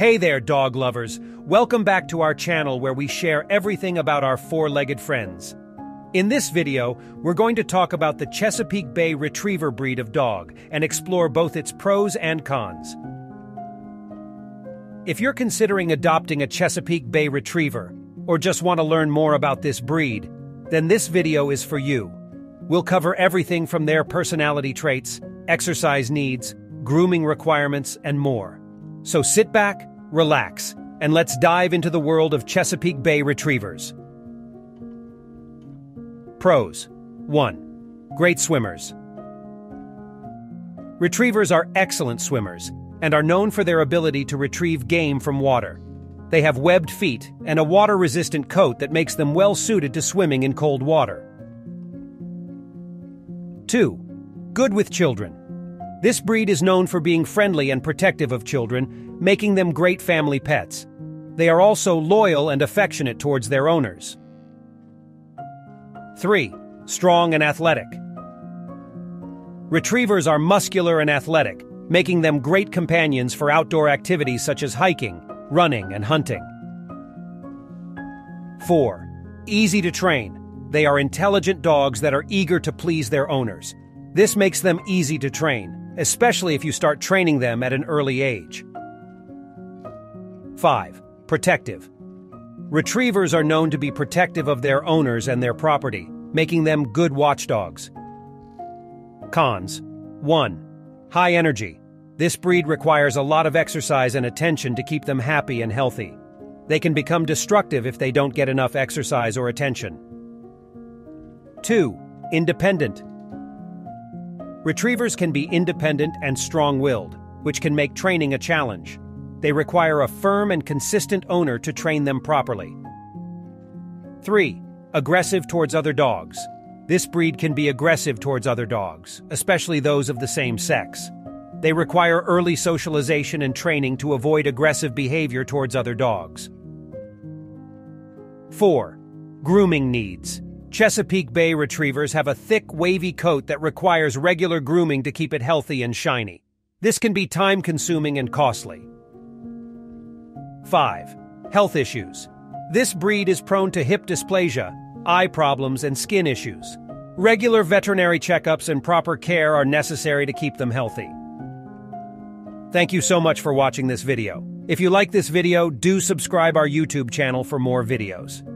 Hey there, dog lovers. Welcome back to our channel where we share everything about our four-legged friends. In this video, we're going to talk about the Chesapeake Bay Retriever breed of dog and explore both its pros and cons. If you're considering adopting a Chesapeake Bay Retriever, or just want to learn more about this breed, then this video is for you. We'll cover everything from their personality traits, exercise needs, grooming requirements, and more. So sit back, relax, and let's dive into the world of Chesapeake Bay Retrievers. Pros 1. Great swimmers. Retrievers are excellent swimmers and are known for their ability to retrieve game from water. They have webbed feet and a water-resistant coat that makes them well suited to swimming in cold water. 2. Good with children. This breed is known for being friendly and protective of children, making them great family pets. They are also loyal and affectionate towards their owners. 3. Strong and athletic. Retrievers are muscular and athletic, making them great companions for outdoor activities such as hiking, running, and hunting. 4. Easy to train. They are intelligent dogs that are eager to please their owners. This makes them easy to train, especially if you start training them at an early age. 5. Protective. Retrievers are known to be protective of their owners and their property, making them good watchdogs. Cons 1. High energy. This breed requires a lot of exercise and attention to keep them happy and healthy. They can become destructive if they don't get enough exercise or attention. 2. Independent. Retrievers can be independent and strong-willed, which can make training a challenge. They require a firm and consistent owner to train them properly. 3. Aggressive towards other dogs. This breed can be aggressive towards other dogs, especially those of the same sex. They require early socialization and training to avoid aggressive behavior towards other dogs. 4. Grooming needs. Chesapeake Bay Retrievers have a thick, wavy coat that requires regular grooming to keep it healthy and shiny. This can be time-consuming and costly. 5. Health issues. This breed is prone to hip dysplasia, eye problems, and skin issues. Regular veterinary checkups and proper care are necessary to keep them healthy. Thank you so much for watching this video. If you like this video, do subscribe our YouTube channel for more videos.